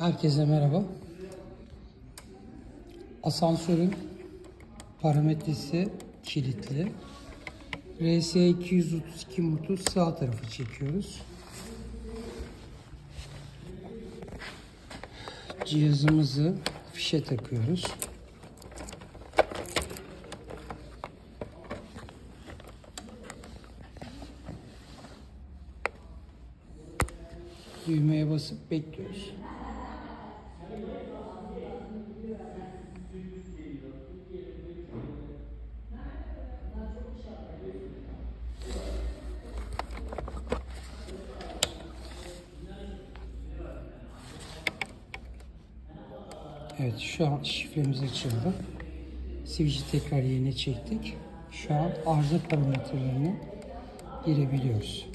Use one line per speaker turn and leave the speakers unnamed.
Herkese merhaba. Asansörün parametresi kilitli. RS 232 motor sağ tarafı çekiyoruz. Cihazımızı fişe takıyoruz. Düğmeye basıp bekliyoruz. Evet şu an şifremiz açıldı. Switch'i tekrar yerine çektik. Şu an arıza parametrelerini girebiliyoruz.